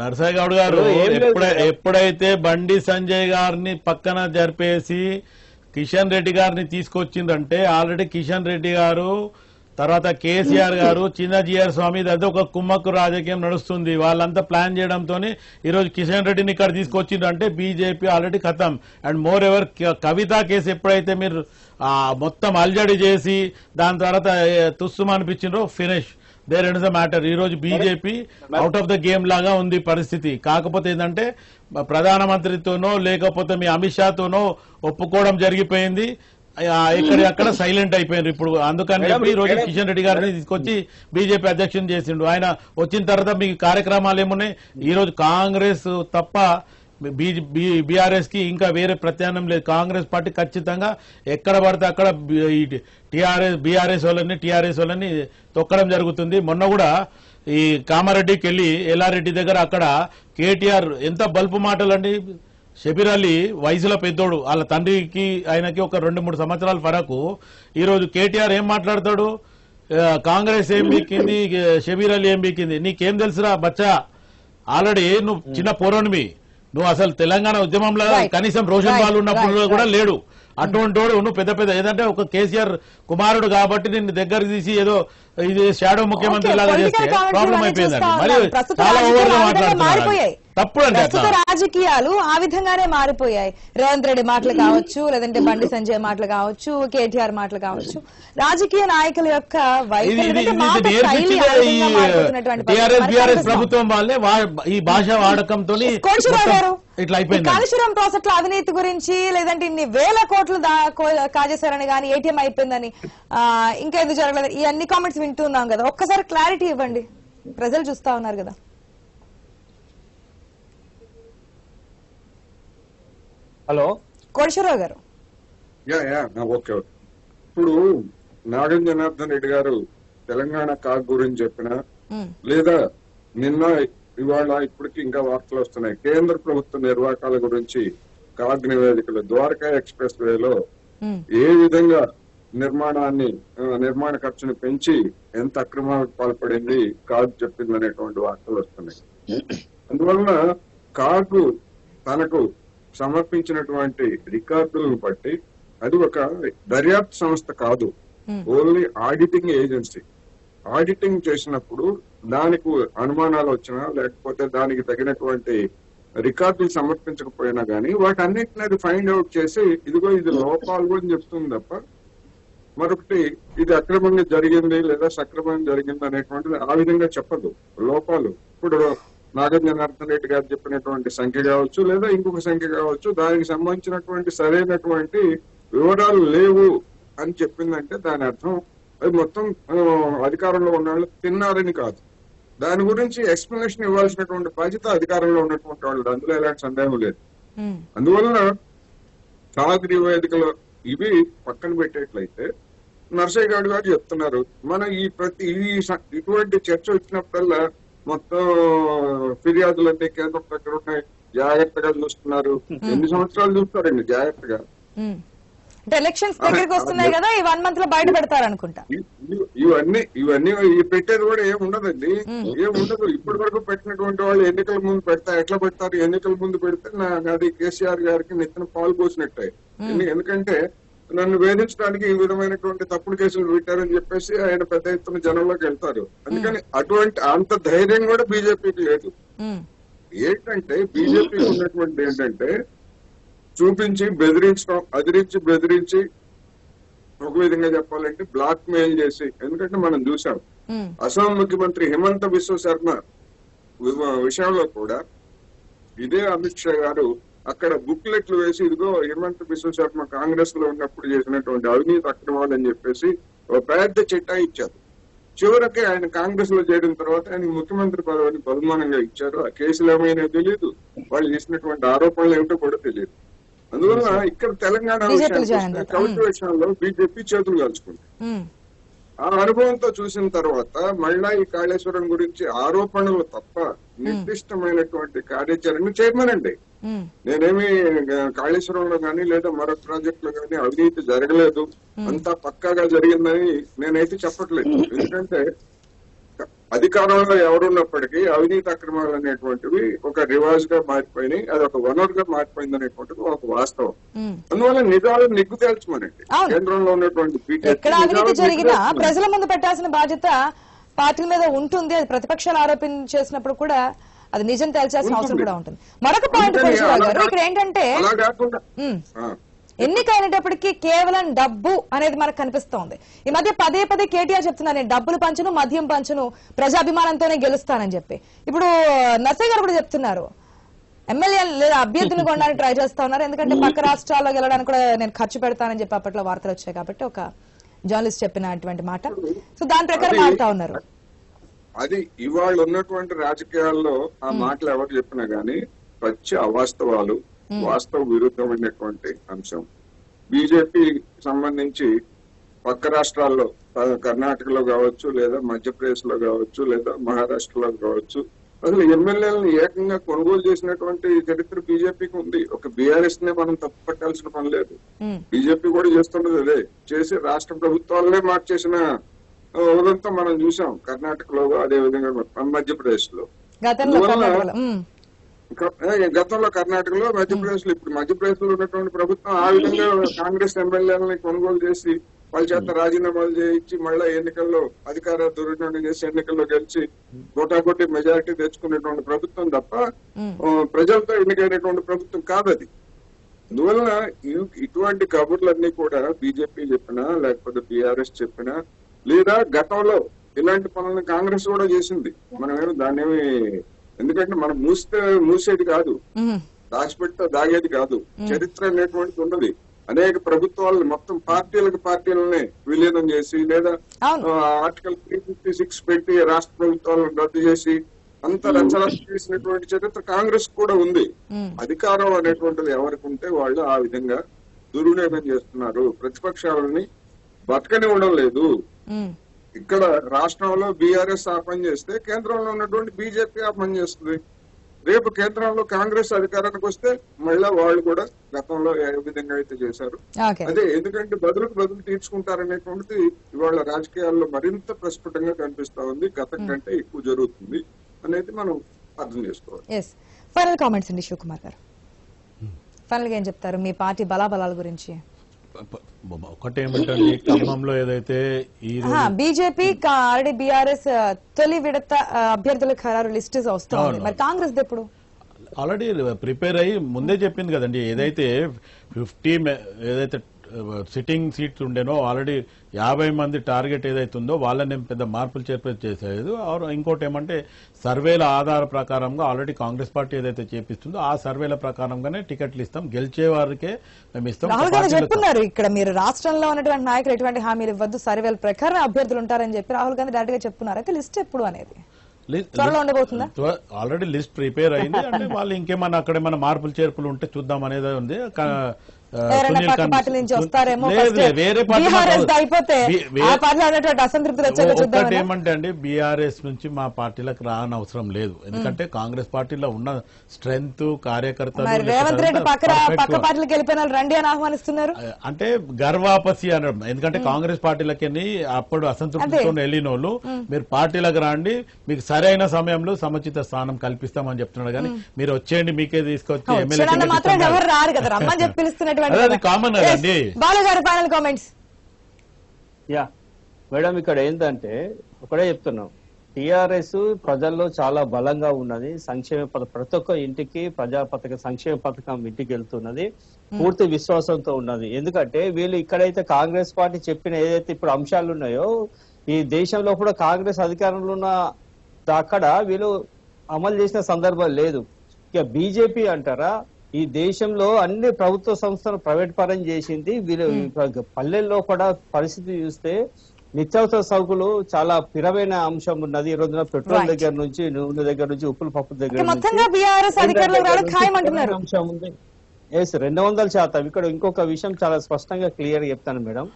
నరసయ్య గౌడ్ గారు. ఎప్పుడైతే బండి సంజయ్ గారిని పక్కన జరిపేసి కిషన్ రెడ్డి గారిని తీసుకొచ్చిందంటే ఆల్రెడీ కిషన్ రెడ్డి గారు తర్వాత కేసీఆర్ గారు చిన్నజీఆర్ స్వామి అదే ఒక కుమ్మక్కు రాజకీయం నడుస్తుంది. వాళ్ళంతా ప్లాన్ చేయడంతో ఈరోజు కిషన్ రెడ్డిని ఇక్కడ తీసుకొచ్చిండ్రు బీజేపీ ఆల్రెడీ ఖతం and moreover Kavitha case ఎప్పుడైతే మీరు మొత్తం అల్జడి చేసి దాని తర్వాత ఏ, తుస్సుమ అనిపించిండ్రో finish. There end the matter ఈ రోజు BJP out of the game లాగా ఉంది పరిస్థితి. కాకపోతే ఏంటంటే ప్రధానమంత్రితోనో లేకపోతే మీ అమిత్ షాతోనో ఒప్పుకోవడం జరిగిపోయింది. ఇక్కడ అక్కడ సైలెంట్ అయిపోయింది ఇప్పుడు. అందుకని చెప్పి ఈ రోజు కిషన్ రెడ్డి గారిని తీసుకొచ్చి బీజేపీ అధ్యక్షుని చేసిండు. ఆయన వచ్చిన తర్వాత మీ కార్యక్రమాలు ఏమున్నాయి? ఈ రోజు కాంగ్రెస్ తప్ప బీఆర్ఎస్కి ఇంకా వేరే ప్రత్యామ్నాయం లేదు. కాంగ్రెస్ పార్టీ ఖచ్చితంగా ఎక్కడ పడితే అక్కడ టీఆర్ఎస్ బీఆర్ఎస్ వాళ్ళని టీఆర్ఎస్ వాళ్ళని తొక్కడం జరుగుతుంది. మొన్న కూడా ఈ కామారెడ్డికి వెళ్ళి ఎల్లారెడ్డి దగ్గర అక్కడ కేటీఆర్ ఎంత బల్పు మాటలండి. షబీర్ అలీ వయసులో పెద్దోడు. వాళ్ళ తండ్రికి ఆయనకి ఒక రెండు మూడు సంవత్సరాల ఫరకు. ఈ రోజు కేటీఆర్ ఏం మాట్లాడతాడు? కాంగ్రెస్ ఏం బీకింది? షబీర్ అలీ ఏం బీకింది? నీకేం తెలుసురా బచ్చా? ఆల్రెడీ నువ్వు చిన్న పోరోనివి నువ్వు అసలు తెలంగాణ ఉద్యమంలో. కనీసం రోషన్ బాల్ ఉన్నప్పుడు కూడా. లేడు అటువంటి వాడు నువ్వు పెద్ద పెద్ద ఏదంటే ఒక కేసీఆర్ కుమారుడు కాబట్టి నిన్ను దగ్గర తీసి ఏదో ఇది షాడో ముఖ్యమంత్రి లాగా చేస్తే ప్రాబ్లం అయిపోయిందండి. మరి చాలా మాట్లాడుతున్నారు. తప్పుడు ప్రస్తుత అట్లా రాజకీయాలు ఆ విధంగానే మారిపోయాయి. రేవంత్ రెడ్డి మాటలు కావచ్చు లేదంటే బండి సంజయ్ మాటలు కావచ్చు కేటీఆర్ మాటలు కావచ్చు. రాజకీయ నాయకుల యొక్క టిఆర్ఎస్. ప్రభుత్వం వాళ్ళే ఈ భాష వాడకంతో ఇట్లా ఈ అయిపోయింది. కాళేశ్వరం ప్రాజెక్టుల అవినీతి గురించి లేదంటే ఇన్ని వేల కోట్లు కాజేశారని కానీ ఏటీఎం అయిపోయిందని ఇంకా ఎందుకు జరగలేదు? ఈ అన్ని కామెంట్స్ వింటున్నాం కదా. ఒక్కసారి క్లారిటీ ఇవ్వండి. ప్రజలు చూస్తా ఉన్నారు కదా. హలో? కోడిశ్వరరావు గారు. యా యా నా ఓకే. ఇప్పుడు నాగం జనార్దన్ రెడ్డి గారు తెలంగాణ కాగ్ గురించి చెప్పిన లేదా నిన్న ఇవాళ ఇప్పటికి ఇంకా వార్తలు వస్తున్నాయి. కేంద్ర ప్రభుత్వ నిర్వాహకాల గురించి కాగ్ నివేదికలు ద్వారకా ఎక్స్ప్రెస్ వేలో ఏ విధంగా నిర్మాణాన్ని నిర్మాణ ఖర్చును పెంచి ఎంత అక్రమాలకు పాల్పడింది కాగ్ చెప్పింది అనేటువంటి వార్తలు వస్తున్నాయి. అందువలన కాగ్ తనకు సమర్పించినటువంటి రికార్డులను బట్టి అది ఒక దర్యాప్తు సంస్థ కాదు. Only auditing agency. ఆడిటింగ్ చేసినప్పుడు దానికి అనుమానాలు వచ్చినా లేకపోతే దానికి తగినటువంటి రికార్డులు సమర్పించకపోయినా గానీ వాటన్నిటిని అది ఫైండ్ అవుట్ చేసి ఇదిగో ఇది లోపాలు అని చెప్తుంది తప్ప మరొకటి ఇది అక్రమంగా జరిగింది లేదా సక్రమంగా జరిగింది అనేటువంటిది ఆ విధంగా చెప్పదు. లోపాలు. ఇప్పుడు నాగ రెడ్డి గారు చెప్పినటువంటి సంఖ్య కావచ్చు లేదా ఇంకొక సంఖ్య కావచ్చు దానికి సంబంధించినటువంటి సరైనటువంటి వివరాలు లేవు అని చెప్పిందంటే దాని అర్థం అది మొత్తం అధికారంలో ఉన్న వాళ్ళు తిన్నారని కాదు. దాని గురించి ఎక్స్ప్లెనేషన్ ఇవ్వాల్సినటువంటి బాధ్యత అధికారంలో ఉన్నటువంటి వాళ్ళు అందులో ఎలాంటి సందేహం లేదు. అందువలన సాగు నివేదికలు ఇవి పక్కన పెట్టేట్లయితే నర్సయ్య గౌడ్ గారు చెప్తున్నారు మన ఈ ప్రతి ఇటువంటి చర్చ వచ్చినప్పుడల్లా మొత్తం ఫిర్యాదులన్నీ కేంద్రం దగ్గర ఉన్నాయి. జాగ్రత్తగా చూస్తున్నారు. ఎన్ని సంవత్సరాలు చూస్తారండి జాగ్రత్తగా. అంటే ఎలక్షన్స్ దగ్గరికి వస్తున్నాయి కదా ఈ వన్ మంత్లో బయట పెడతారు అనుకుంటా ఇవన్నీ ఇవన్నీ పెట్టేది కూడా ఏం ఉండదండి. ఏం ఉండదు. ఇప్పటి వరకు పెట్టినటువంటి వాళ్ళు ఎన్నికల ముందు పెడతారు ఎట్లా పెడతారు ఎన్నికల ముందు పెడితే నాది కేసీఆర్ గారికి నెత్తిన పాలు పోసినట్టే. ఎందు- ఎందుకంటే నన్ను వేధించడానికి ఈ విధమైనటువంటి తప్పుడు కేసులు పెట్టారని చెప్పేసి ఆయన పెద్ద ఎత్తున జనంలోకి వెళ్తారు. అందుకని అటువంటి అంత ధైర్యం కూడా బీజేపీకి లేదు. ఏంటంటే బీజేపీకి ఉన్నటువంటి ఏంటంటే చూపించి బెదిరించడం అదిరించి బెదిరించి ఒక విధంగా చెప్పాలంటే బ్లాక్ మెయిల్ చేసి ఎందుకంటే మనం చూసాం. అస్సాం ముఖ్యమంత్రి హిమంత బిశ్వ శర్మ విషయంలో కూడా ఇదే అమిత్ షా గారు అక్కడ బుక్లెట్లు వేసి ఇదిగో హిమంత బిశ్వ శర్మ కాంగ్రెస్లో ఉన్నప్పుడు చేసినటువంటి అవినీతి అక్రమాలు అని చెప్పేసి ఒక పెద్ద చిట్టా ఇచ్చారు. చివరికి ఆయన కాంగ్రెస్లో చేరిన తర్వాత ఆయన ముఖ్యమంత్రి పదవిని బహుమానంగా ఇచ్చారు. ఆ కేసులు ఏమైనా తెలియదు వాళ్ళు చేసినటువంటి ఆరోపణలు ఏమిటో కూడా తెలియదు అందువల్ల ఇక్కడ తెలంగాణ BJP లో విషయానికి జాయిన్ వస్తే అవుతారు. కవిత విషయంలో బీజేపీ చేతులు కలుచుకుంది ఉమ్, ఆ అనుభవంతో చూసిన తర్వాత మళ్ళా ఈ కాళేశ్వరం గురించి ఆరోపణలు తప్ప నిర్దిష్టమైనటువంటి కార్యాచరణ చేయమనండి. నేనేమి కాళేశ్వరంలో కానీ లేదా మరొక ప్రాజెక్ట్లో కానీ అవినీతి జరగలేదు. అంతా పక్కాగా జరిగిందని నేనైతే చెప్పట్లేదు. ఎందుకంటే అధికారంలో ఎవరున్నప్పటికీ అవినీతి అక్రమాలు అనేటువంటివి ఒక రివాజ్గా మారిపోయినాయి. అది ఒక వనరుగా మారిపోయింది అనేటువంటిది ఒక వాస్తవం. అందువల్ల నిజాలు నిగ్గు తేల్చమనండి. కేంద్రంలో ఉన్నటువంటి జరిగినా. ప్రజల ముందు పెట్టాల్సిన బాధ్యత పార్టీల మీద ఉంటుంది. అది ప్రతిపక్షాలు ఆరోపణ చేసినప్పుడు కూడా అది నిజం తేల్చాల్సిన అవసరం. కూడా ఉంటుంది. మరొక పాయింట్ ఇక్కడ ఏంటంటే ఆ, ఎన్నికైనప్పటికీ కేవలం డబ్బు అనేది మనకు కనిపిస్తోంది. ఈ మధ్య పదే పదే కేటీఆర్ చెప్తున్నారు నేను డబ్బులు పంచును మద్యం పంచును ప్రజాభిమానంతోనే గెలుస్తానని చెప్పి. ఇప్పుడు నర్సయ్య గారు కూడా చెప్తున్నారు. ఎమ్మెల్యే లేదా అభ్యర్థిని కొనడానికి ట్రై చేస్తా ఉన్నారు. ఎందుకంటే పక్క రాష్ట్రాల్లో గెలవడానికి కూడా నేను ఖర్చు పెడతానని చెప్పి అప్పట్లో వార్తలు వచ్చాయి కాబట్టి ఒక జర్నలిస్ట్ చెప్పినటువంటి మాట. సో దాని ప్రకారం ఆడుతా ఉన్నారు. అది ఇవాళ ఉన్నటువంటి రాజకీయాల్లో ఆ మాటలు ఎవరు చెప్పినా గానీ పచ్చి అవాస్తవాలు వాస్తవ విరుద్ధమైనటువంటి అంశం. బీజేపీ సంబంధించి పక్క రాష్ట్రాల్లో కర్ణాటకలో కావచ్చు లేదా మధ్యప్రదేశ్లో కావచ్చు లేదా మహారాష్ట్రలో కావచ్చు అసలు ఎమ్మెల్యేలను ఏకంగా కొనుగోలు చేసినటువంటి చరిత్ర బీజేపీకి ఉంది. ఒక బీఆర్ఎస్ నే మనం తప్పు పట్టాల్సిన పని లేదు. ఉమ్, బీజేపీ కూడా చేస్తున్నది అదే. చేసి రాష్ట్ర ప్రభుత్వాలనే మార్చేసిన ఉదంతా మనం చూసాం కర్ణాటకలో అదే విధంగా మధ్యప్రదేశ్లో గతంలో అందువల్ల- కర్ణాటకలో మధ్యప్రదేశ్లో ఇప్పుడు మధ్యప్రదేశ్లో ఉన్నటువంటి ప్రభుత్వం ఆ విధంగా కాంగ్రెస్ ఎమ్మెల్యేలని కొనుగోలు చేసి వాళ్ళ చేత రాజీనామాలు చేయించి మళ్ళా ఎన్నికల్లో అధికార దుర్వినియోగం చేసి ఎన్నికల్లో గెలిచి గొటాగొట్టి మెజారిటీ తెచ్చుకునేటువంటి ప్రభుత్వం తప్ప ప్రజలతో ఎన్నికైనటువంటి ప్రభుత్వం కాదది. అందువలన ఇ- ఇటువంటి కబుర్లన్నీ కూడా బీజేపీ చెప్పినా లేకపోతే బీఆర్ఎస్ చెప్పినా లేదా గతంలో ఇలాంటి పనులను కాంగ్రెస్ కూడా చేసింది. మనమేమి దాన్ని ఎందుకంటే మనం మూస్తే మూసేది కాదు. దాచిపెడితే దాగేది కాదు. చరిత్ర అనేటువంటిది ఉన్నది అనేక ప్రభుత్వాలను మొత్తం పార్టీలకు పార్టీలనే విలీనం చేసి లేదా ఆర్టికల్ త్రీ ఫిఫ్టీ సిక్స్ పెట్టి రాష్ట్ర ప్రభుత్వాలను రద్దు చేసి అంత రచరచ చేసినటువంటి చరిత్ర కాంగ్రెస్ కూడా ఉంది. అధికారం అనేటువంటిది ఎవరికి ఉంటే వాళ్ళు ఆ విధంగా దుర్వినియోగం చేస్తున్నారు. ప్రతిపక్షాలని బతకనివ్వడం లేదు. ఇక్కడ రాష్ట్రంలో బీఆర్ఎస్ ఆ పని చేస్తే కేంద్రంలో ఉన్నటువంటి బీజేపీ ఆ పని చేస్తుంది. రేపు కేంద్రంలో కాంగ్రెస్ అధికారానికి వస్తే మళ్ళా వాళ్ళు కూడా గతంలో ఏ విధంగా అయితే చేశారు. ఓకే. అదే ఎందుకంటే బదులుకు బదులు తీర్చుకుంటారనేటువంటిది ఇవాళ రాజకీయాల్లో మరింత ప్రస్ఫుటంగా కనిపిస్తా ఉంది. గతం కంటే ఎక్కువ జరుగుతుంది అనేది మనం అర్థం చేసుకోవాలి. ఎస్ ఫైనల్ కామెంట్స్ అండి శివకుమార్ గారు. ఫైనల్గా ఏం చెప్తారు? మీ పార్టీ బలాబలాల గురించి. ఒకటేమిటండి ఖమ్మంలో ఏదైతే బీజేపీ ఆల్రెడీ బీఆర్ఎస్ తొలి విడత అభ్యర్థుల ఖరారు లిస్ట్ వస్తుంది. మరి కాంగ్రెస్ ఎప్పుడు ఆల్రెడీ ప్రిపేర్ అయ్యి ముందే చెప్పింది కదండి ఏదైతే ఫిఫ్టీ ఏదైతే సిట్టింగ్ సీట్స్ ఉండేనో ఆల్రెడీ యాభై మంది టార్గెట్ ఏదైతే ఉందో వాళ్ళని పెద్ద మార్పులు చేర్పేది చేసేది ఇంకోటి ఏమంటే సర్వేల ఆధార ప్రకారంగా ఆల్రెడీ కాంగ్రెస్ పార్టీ ఏదైతే చేపిస్తుందో ఆ సర్వేల ప్రకారంగానే టికెట్లు ఇస్తాం. గెలిచే వారికే మేము ఇస్తాం. చెప్పున్నారు ఇక్కడ మీరు రాష్ట్రంలో ఉన్నటువంటి నాయకులు ఎటువంటి హామీలు ఇవ్వద్దు సర్వేల ప్రకారం అభ్యర్థులు ఉంటారని చెప్పి రాహుల్ గాంధీ డైరెక్ట్గా చెప్పున్నారు అయితే లిస్ట్ ఎప్పుడు అనేది? ఆల్రెడీ లిస్ట్ ప్రిపేర్ అయింది. అంటే వాళ్ళు ఇంకేమన్నా అక్కడ ఏమైనా మార్పులు చేర్పులు ఉంటే చూద్దాం అనేది ఉంది. ఏమంటే అండి బీఆర్ఎస్ నుంచి మా పార్టీలకు రాని అవసరం లేదు. ఎందుకంటే కాంగ్రెస్ పార్టీలో ఉన్న స్ట్రెంగ్త్ కార్యకర్తలు రేవంత్ రెడ్డి పక్క పార్టీలకు వెళ్ళిపోయిన వాళ్ళు రండి అని ఆహ్వానిస్తున్నారు? అంటే గర్వాపసి అనడం ఎందుకంటే కాంగ్రెస్ పార్టీలకి అప్పుడు అసంతృప్తితో వెళ్ళిన వాళ్ళు మీరు పార్టీలకు రాండి మీకు సరైన సమయంలో సముచిత స్థానం కల్పిస్తామని చెప్తున్నాడు. కానీ మీరు వచ్చేయండి మీకే తీసుకొచ్చి MLA final comments ya madam ఇక్కడ ఏంటంటే ఒకటే చెప్తున్నాం. టిఆర్ఎస్ ప్రజల్లో చాలా బలంగా ఉన్నది. సంక్షేమ పథకం ప్రతి ఒక్క ఇంటికి ప్రజా పథక సంక్షేమ పథకం ఇంటికి వెళ్తున్నది పూర్తి విశ్వాసంతో ఉన్నది. ఎందుకంటే వీళ్ళు ఇక్కడైతే కాంగ్రెస్ పార్టీ చెప్పిన ఏదైతే ఇప్పుడు అంశాలు ఉన్నాయో ఈ దేశంలో కూడా కాంగ్రెస్ అధికారంలో ఉన్న అక్కడ వీళ్ళు అమలు చేసిన సందర్భం లేదు. ఇక బీజేపీ అంటారా? ఈ దేశంలో అన్ని ప్రభుత్వ సంస్థలు ప్రైవేట్ పరం చేసింది. వీళ్ళు పల్లెల్లో కూడా పరిస్థితి చూస్తే నిత్యావసర సరుకులు చాలా పిరమైన అంశం ఉన్నది. ఈ రోజున పెట్రోల్. దగ్గర నుంచి నూనె దగ్గర నుంచి ఉప్పుల పప్పు దగ్గర నుంచి అంశం ఉంది. ఎస్ రెండు వందల శాతం. ఇక్కడ ఇంకొక విషయం చాలా స్పష్టంగా క్లియర్ చెప్తాను మేడం.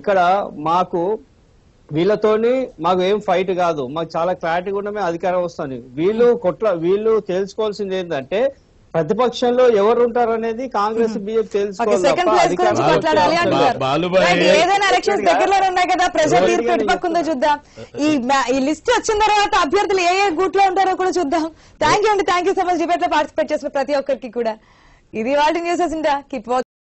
ఇక్కడ మాకు వీళ్ళతోని మాకు ఏం ఫైట్ కాదు. మాకు చాలా క్లారిటీ కూడా మేము అధికారం వస్తుంది. వీళ్ళు కొట్ల వీళ్ళు తెలుసుకోవాల్సింది ఏంటంటే ప్రతిపక్షంలో ఎవరు ఉంటారు అనేది కాంగ్రెస్ బీజేపీ తెలుసుకోవాలి ఏదైనా ఎలక్షన్స్ దగ్గరలో ఉన్నాయి కదా ప్రజల తీర్పు చూద్దాం. ఈ లిస్ట్ వచ్చిన తర్వాత అభ్యర్థులు ఏ ఏ గూట్లో ఉంటారో కూడా చూద్దాం. థ్యాంక్ యూ అండి థ్యాంక్ యూ సో మచ్ డిబేట్లో పార్టిసిపేట్ చేసిన ప్రతి ఒక్కరికి కూడా. ఇది వాళ్ళ న్యూస్ కీప్